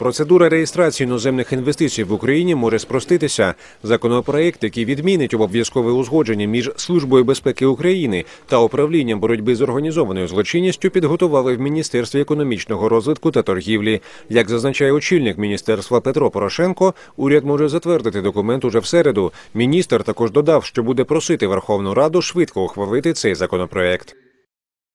Процедура реєстрації іноземних інвестицій в Україні може спроститися. Законопроект, який відмінить обов'язкове узгодження між Службою безпеки України та управлінням боротьби з організованою злочинністю, підготували в Міністерстві економічного розвитку та торгівлі. Як зазначає очільник міністерства Петро Порошенко, уряд може затвердити документ уже в середу. Міністр також додав, що буде просити Верховну Раду швидко ухвалити цей законопроект.